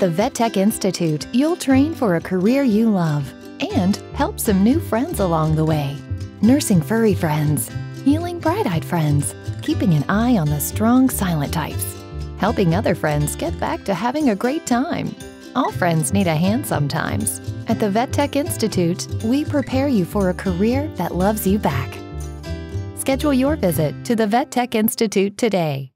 At the VetTech Institute, you'll train for a career you love and help some new friends along the way. Nursing furry friends, healing bright eyed friends, keeping an eye on the strong silent types, helping other friends get back to having a great time. All friends need a hand sometimes. At the VetTech Institute, we prepare you for a career that loves you back. Schedule your visit to the VetTech Institute today.